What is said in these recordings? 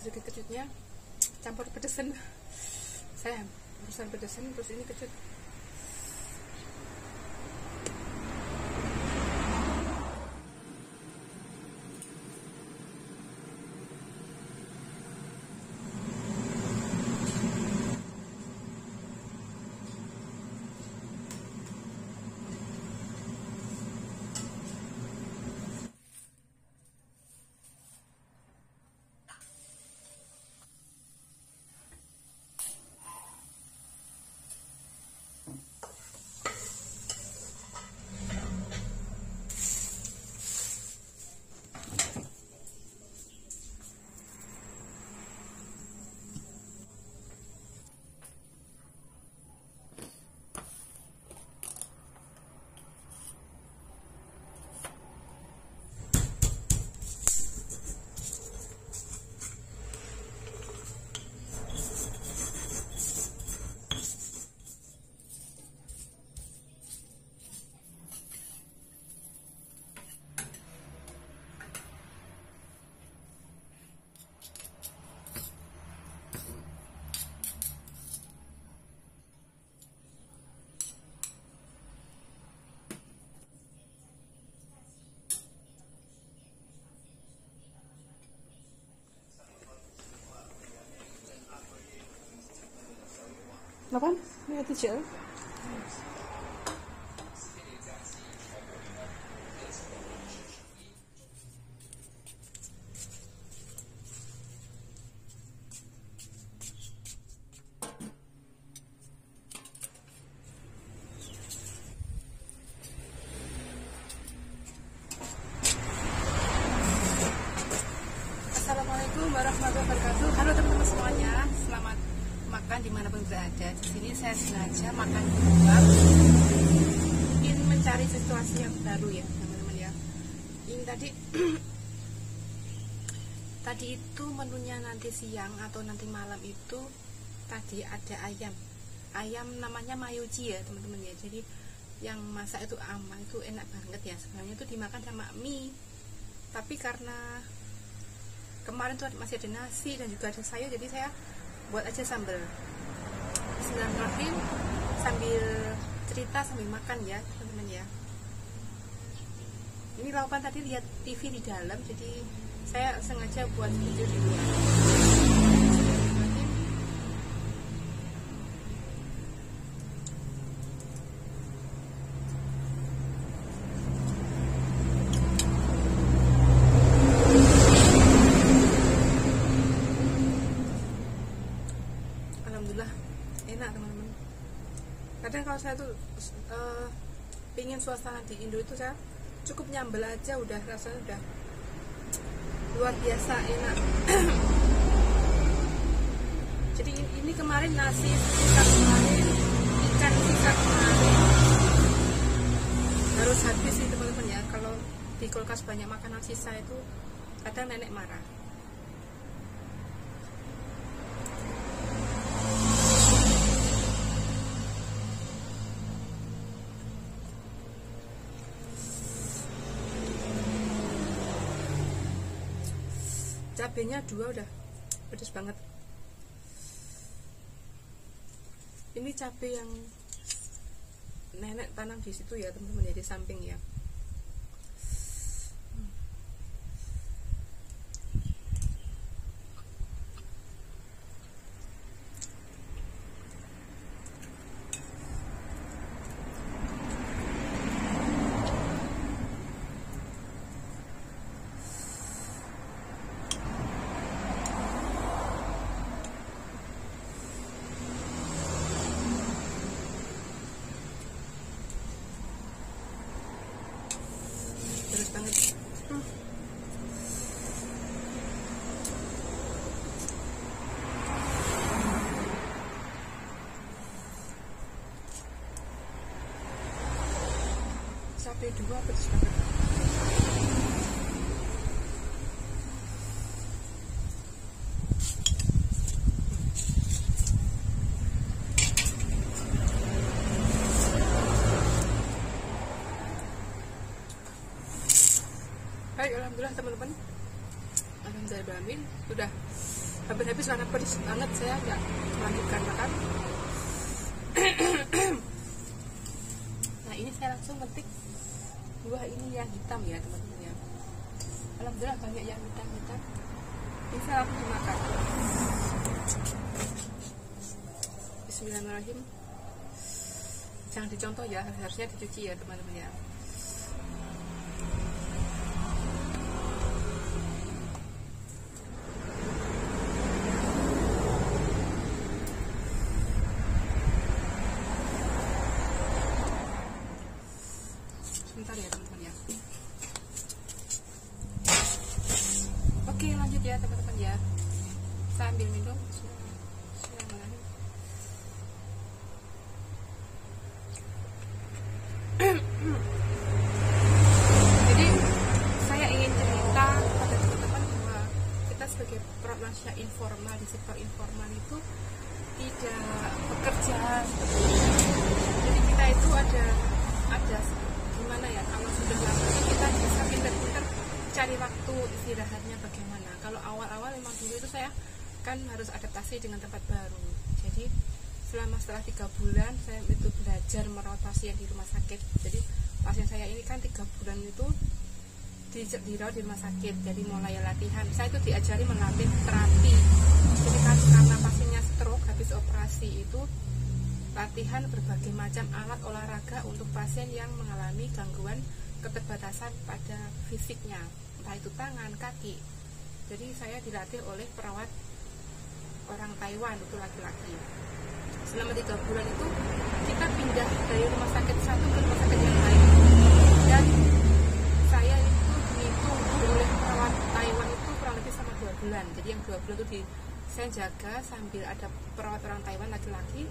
sedikit kecutnya campur pedesan. Saya urusan pedesan terus ini kecut Apa? Ini kecil. Makan di mana pun berada. Di sini saya sengaja makan di luar, ingin mencari situasi yang baru ya teman-teman ya. Ini tadi tadi itu menunya nanti siang atau nanti malam itu tadi ada ayam, ayam namanya mayuji ya teman-teman ya. Jadi yang masak itu ama itu enak banget ya. Sebenarnya itu dimakan sama mie, tapi karena kemarin tuh masih ada nasi dan juga ada sayur jadi saya buat aja sambal Bismillahirrahmanirrahim sambil cerita sambil makan ya teman-teman ya. Ini lakukan tadi lihat TV di dalam jadi saya sengaja buat video di luar Bismillahirrahmanirrahim. Alhamdulillah enak teman-teman kadang kalau saya tuh eh, pingin suasana di Indo itu saya cukup nyambel aja udah rasanya udah luar biasa enak. Jadi ini, kemarin nasi sisa kemarin ikan sisa kemarin. Harus habis sih teman-teman ya. Kalau di kulkas banyak makanan sisa itu kadang nenek marah cabenya dua udah pedes banget. Ini cabai yang nenek tanam di situ ya teman-teman ya di samping ya P2 apa disepakati? Hai, alhamdulillah teman-teman. Alhamdulillah, Bamin. Sudah habis-habis karena pedes banget saya nggak melanjutkan makan. Saya langsung petik buah ini yang hitam ya teman-teman ya. Alhamdulillah banyak yang hitam-hitam. Saya langsung dimakan. Bismillahirrahmanirrahim. Jangan dicontoh ya harusnya dicuci ya teman-teman ya sebentar ya teman-teman ya oke lanjut ya teman-teman ya saya ambil minum Bismillahirrahmanirrahim. jadi saya ingin cerita pada teman-teman bahwa kita sebagai perawat informal di sektor informal itu tidak bekerja jadi kita itu ada ada gimana ya kalau sudah lama kita bisa pinter-pinter cari waktu istirahatnya bagaimana. Kalau awal-awal memang dulu itu saya kan harus adaptasi dengan tempat baru. Jadi selama setelah tiga bulan saya itu belajar merawat pasien di rumah sakit. Jadi pasien saya ini kan tiga bulan itu di, dirawat di rumah sakit. Jadi mulai latihan. Saya itu diajari melatih terapi. Jadi kan karena pasiennya stroke habis operasi itu latihan berbagai macam alat olahraga untuk pasien yang mengalami gangguan keterbatasan pada fisiknya. Entah itu tangan, kaki. Jadi saya dilatih oleh perawat orang Taiwan itu laki-laki. Selama tiga bulan itu kita pindah dari rumah sakit satu ke rumah sakit yang lain. Dan saya itu dihitung oleh perawat Taiwan itu kurang lebih sama dua bulan. Jadi yang dua bulan itu di saya jaga sambil ada perawat orang Taiwan laki-laki.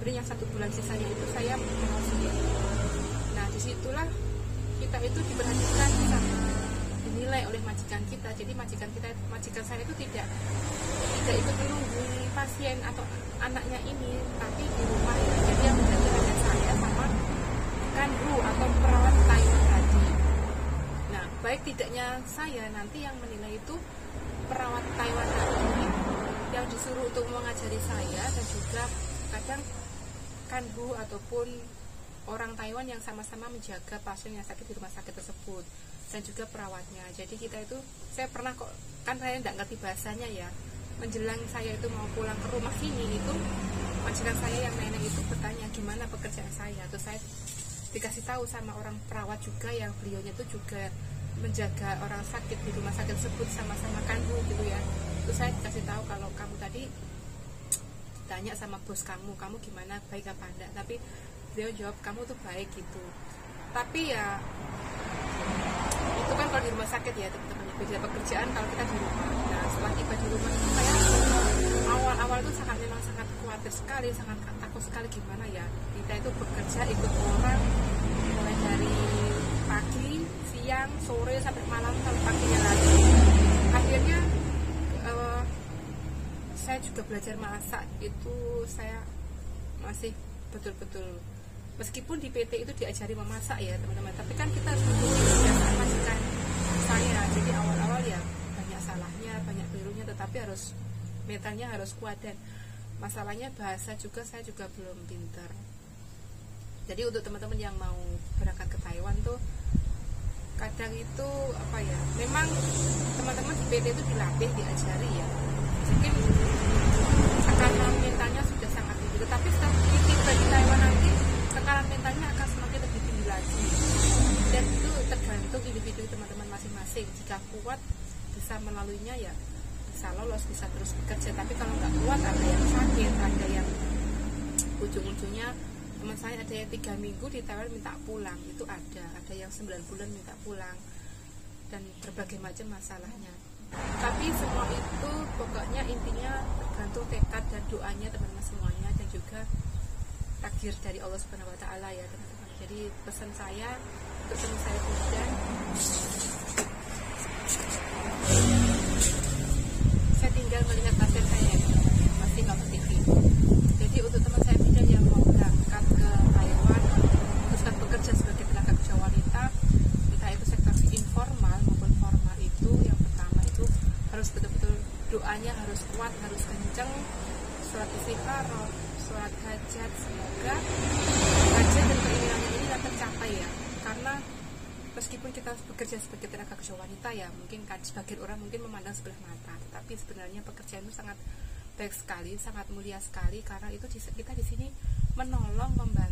Kemudian yang satu bulan sisanya itu saya merawat sendiri nah di situlah kita itu diperhatikan sama dinilai oleh majikan kita. Jadi majikan kita majikan saya itu tidak tidak ikut menunggu pasien atau anaknya ini tapi di rumah ya jadi yang menjadi hanya saya sama kanru atau perawat Taiwan tadi. Nah baik tidaknya saya nanti yang menilai itu perawat Taiwan tadi yang disuruh untuk mengajari saya dan juga kadang kanbu ataupun orang Taiwan yang sama-sama menjaga pasien yang sakit di rumah sakit tersebut dan juga perawatnya. Jadi kita itu saya pernah kok kan saya tidak ngerti bahasanya ya menjelang saya itu mau pulang ke rumah sini itu majikan saya yang nenek itu bertanya gimana pekerjaan saya? Terus saya dikasih tahu sama orang perawat juga yang beliaunya itu juga menjaga orang sakit di rumah sakit tersebut sama-sama kanbu gitu ya. Terus saya dikasih tahu kalau kamu tadi tanya sama bos kamu kamu gimana? Baik apa enggak? Tapi dia jawab kamu tuh baik gitu. Tapi ya itu kan kalau di rumah sakit ya teman-teman beda pekerjaan kalau kita di rumah. Nah setelah tiba di rumah itu saya awal-awal itu sangat memang sangat khawatir sekali sangat takut sekali gimana ya. Kita itu bekerja ikut orang mulai dari siang sore sampai malam sampai paginya lagi. Akhirnya uh, saya juga belajar masak. Itu saya masih betul-betul meskipun di PT itu diajari memasak ya teman-teman. Tapi kan kita harus kebiasaan masakan saya jadi awal-awal ya banyak salahnya banyak kelirunya tetapi harus mentalnya harus kuat. Dan masalahnya bahasa juga saya juga belum pinter. Jadi untuk teman-teman yang mau berangkat ke Taiwan tuh kadang itu apa ya memang teman-teman di PT itu dilatih diajari ya. Mungkin tekanan mentalnya sudah sangat tinggi tetapi setelah tiba di Taiwan nanti tekanan mentalnya akan semakin lebih tinggi lagi. Dan itu tergantung individu teman-teman masing-masing. Jika kuat bisa melaluinya ya bisa lolos bisa terus bekerja. Tapi kalau nggak kuat ada yang sakit ada yang ujung-ujungnya teman saya ada yang tiga minggu di Taiwan minta pulang itu ada yang sembilan bulan minta pulang dan berbagai macam masalahnya. Tapi semua itu pokoknya intinya tergantung tekad dan doanya teman-teman semuanya dan juga takdir dari Allah Subhanahu Wa Taala ya teman-teman. Jadi pesan saya teman saya Budan saya tinggal melihat pasien saya masih nggak TV jadi untuk teman saya Bidan yang mau berangkat ke Taiwan terus kan bekerja sebagai tenaga kerja wanita entah itu sektor informal maupun formal itu yang pertama itu harus harus betul-betul doanya harus kuat harus kenceng surat istiqoroh surat hajat. Semoga hajat dan keinginannya ini dapat tercapai ya. Karena meskipun kita bekerja sebagai tenaga kerja wanita ya mungkin kan sebagian orang mungkin memandang sebelah mata. Tetapi sebenarnya pekerjaan itu sangat baik sekali sangat mulia sekali. Karena itu kita di sini menolong membantu